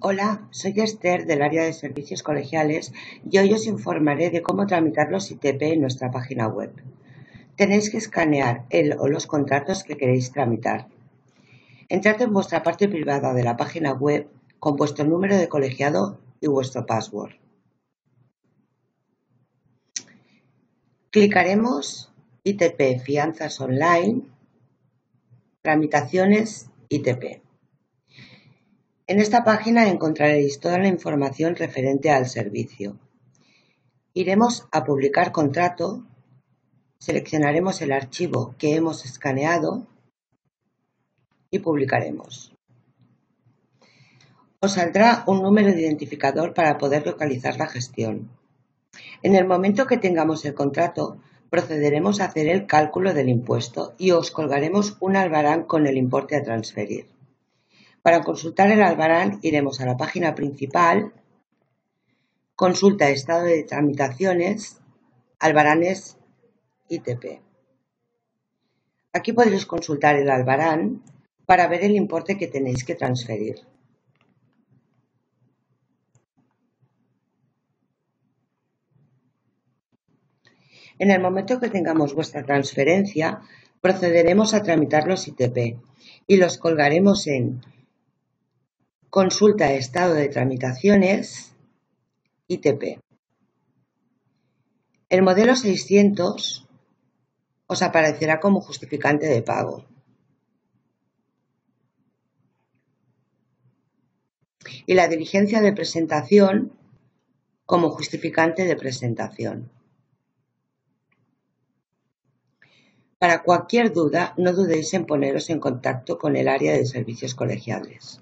Hola, soy Esther del área de servicios colegiales y hoy os informaré de cómo tramitar los ITP en nuestra página web. Tenéis que escanear el o los contratos que queréis tramitar. Entrad en vuestra parte privada de la página web con vuestro número de colegiado y vuestro password. Clicaremos ITP Fianzas Online, Tramitaciones ITP. En esta página encontraréis toda la información referente al servicio. Iremos a Publicar contrato, seleccionaremos el archivo que hemos escaneado y publicaremos. Os saldrá un número de identificador para poder localizar la gestión. En el momento que tengamos el contrato, procederemos a hacer el cálculo del impuesto y os colgaremos un albarán con el importe a transferir. Para consultar el albarán iremos a la página principal, consulta estado de tramitaciones, albaranes ITP. Aquí podréis consultar el albarán para ver el importe que tenéis que transferir. En el momento que tengamos vuestra transferencia, procederemos a tramitar los ITP y los colgaremos en Consulta estado de tramitaciones ITP. El modelo 600 os aparecerá como justificante de pago. Y la diligencia de presentación como justificante de presentación. Para cualquier duda, no dudéis en poneros en contacto con el área de servicios colegiales.